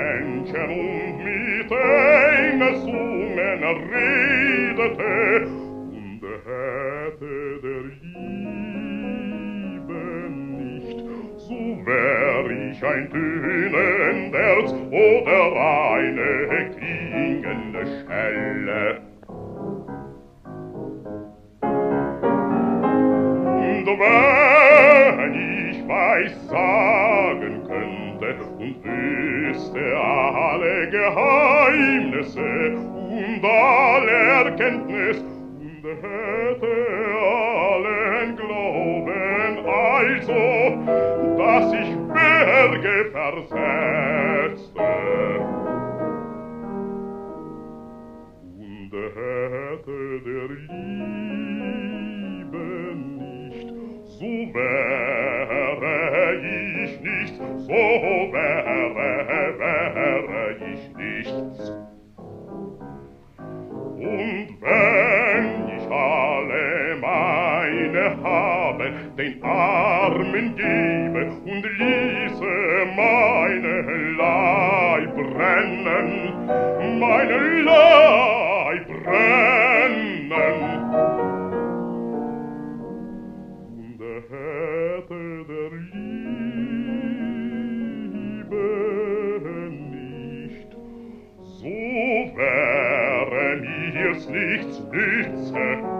Menschen und mit einer Summen redete und hätte der Liebe nicht, so wär ich ein tönend Erz oder eine klingende Schelle. Und wenn ich weiß, sah, und wüsste alle Geheimnisse und alle Erkenntnis und hätte allen Glauben also, dass ich Berge versetzte. Und hätte der Liebe nicht so wäre ich nicht so den Armen gebe und ließe meine Leib brennen, meine Leib brennen. Und hätte der Liebe nicht, so wäre mir's nichts nütze,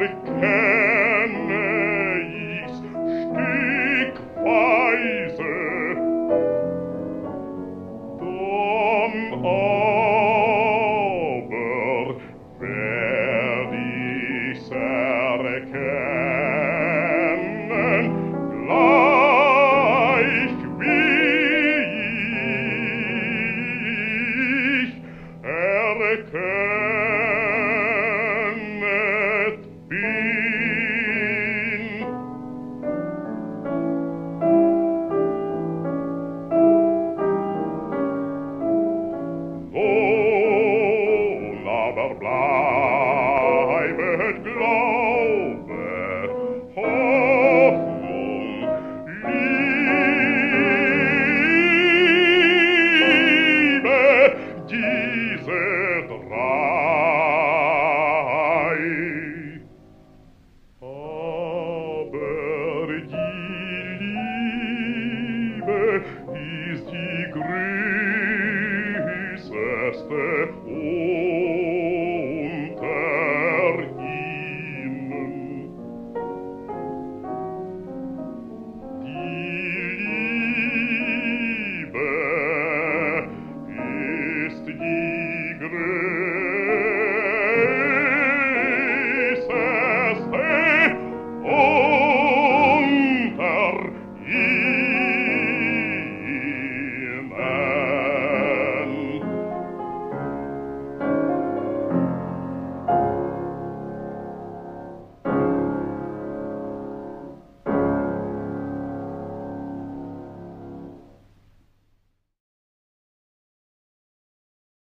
erkenne ich's stückweise. Dumm aber werd ich's erkennen, gleich wie ich erkenne. Oh.